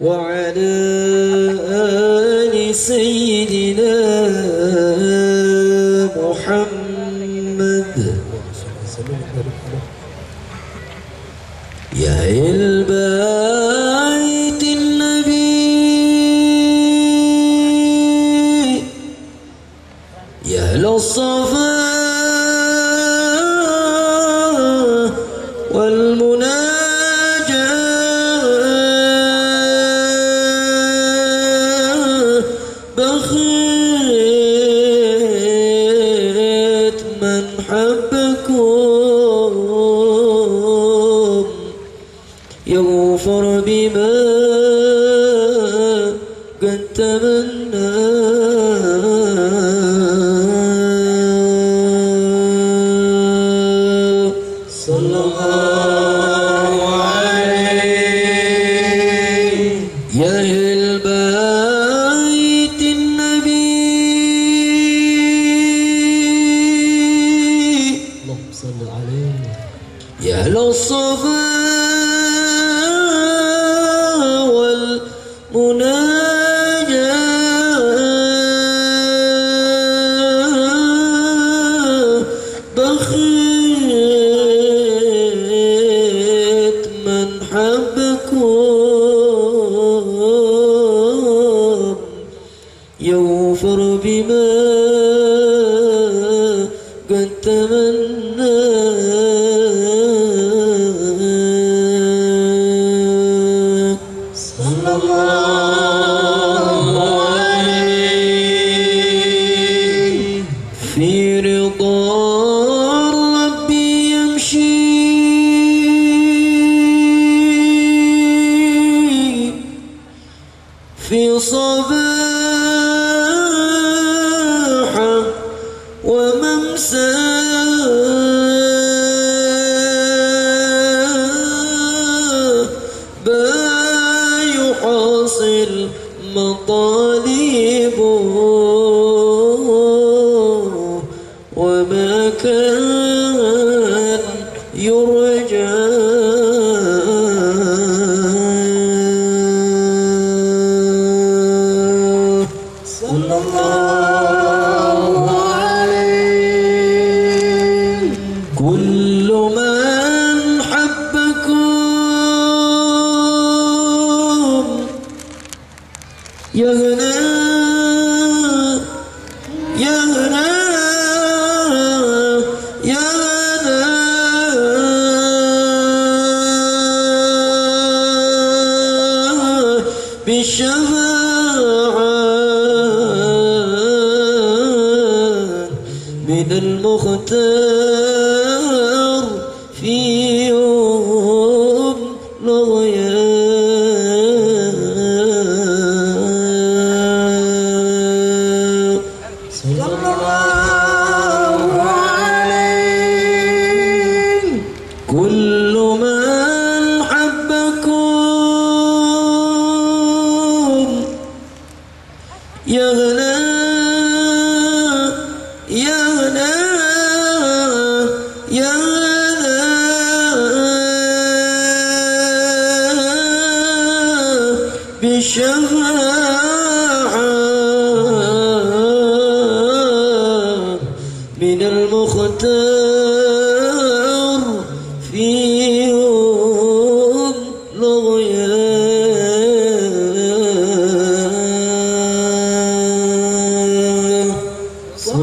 وعلى آل سيدنا محمد. يا إلباب Bờ الصفا والمناجاة بخيت من حبكم يوفر بما قد قدمت over المختار في يوم لغيان صلى الله عليه كل من حبكم يغنى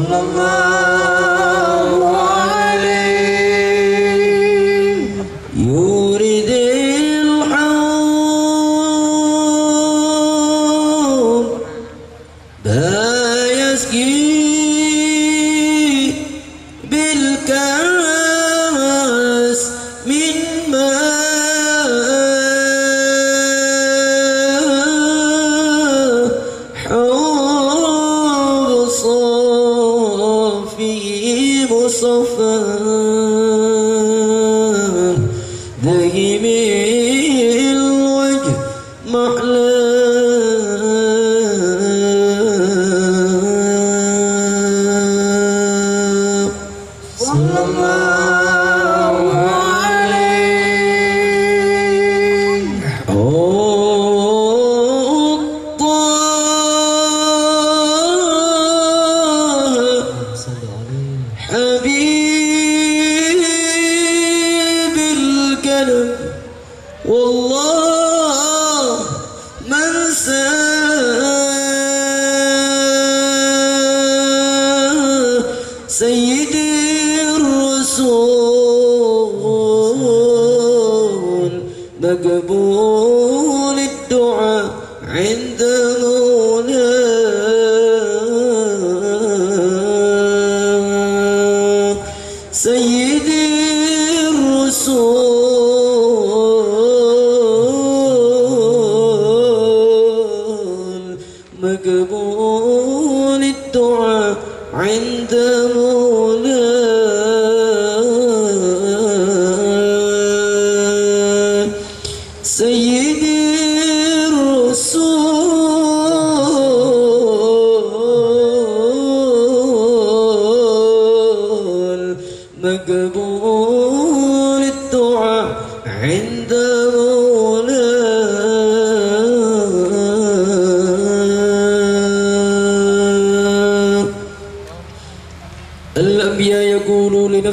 Olamaz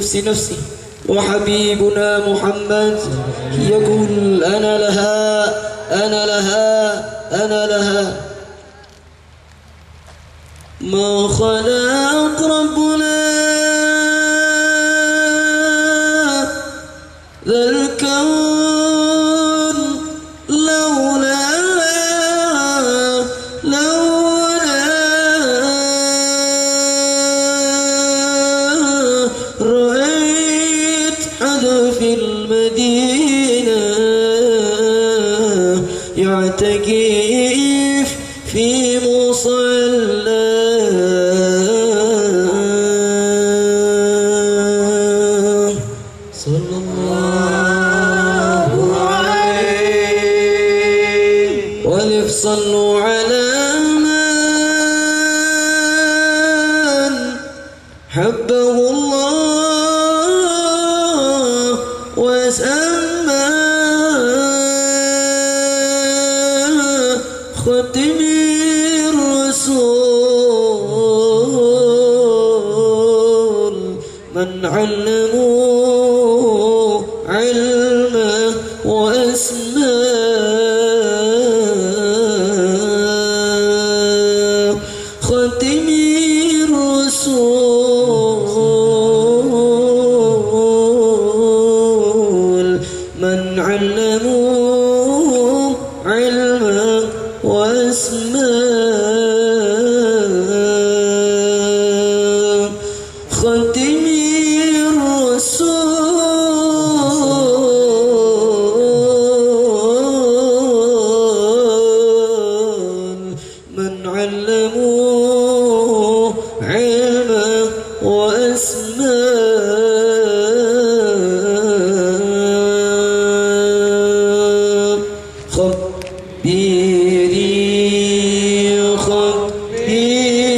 نفس نفسي. وحبيبنا محمد يقول أنا لها أنا لها أنا لها. ما خلق love. عنا الرحيم